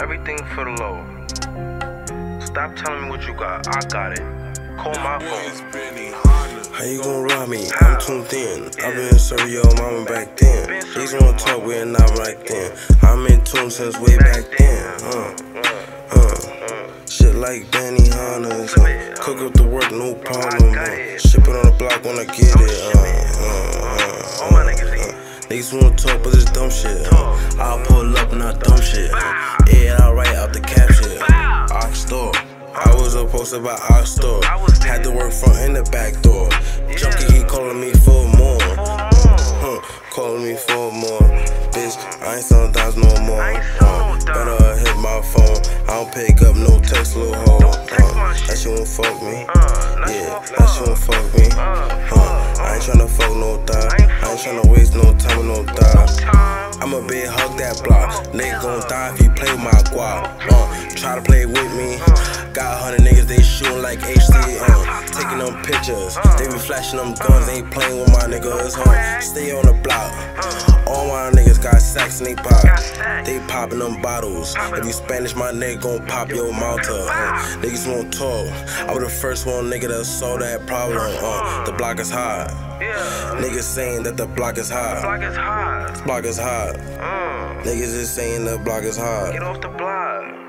Everything for the low. Stop telling me what you got. I got it. Call my phone. How you gonna rob me? I'm too thin. I been serving your mama back then. These gonna talk, we're not right then. I'm in tune since way back then. Uh, mm, mm, uh. Mm. Shit like Danny Hanna. Uh. Cook up the work, no problem. Uh. Ship it on the block when I get it. Uh. Niggas wanna talk, but it's dumb shit. I'll pull up and I dumb shit. Yeah, I'll write out the caption. Ox store. I was a poster by our store. Had to work front and the back door. Junkie, he calling me for more. Huh, calling me for more. Bitch, I ain't sometimes no more. Uh, better hit my phone. I don't pick up no text, little hoe. Uh, that shit won't fuck me. Yeah, that shit won't fuck me. Uh, I ain't tryna fuck I'ma big hug that block. Nigga gon' die if he play my guap. Uh, try to play with me. Got a hundred niggas, they shootin' like HD. Uh, taking them pictures. They be flashing them guns, they ain't playing with my niggas. Uh, stay on the block. Sacks and they pop. They popping them bottles. If you Spanish, my nigga gon' pop your mouth up. Uh, niggas won't talk. I was the first one nigga that saw that problem. Uh, the block is hot. Niggas saying that the block is hot. Block is hot. Block is hot. Mm. Niggas is saying the block is hot. Get off the block.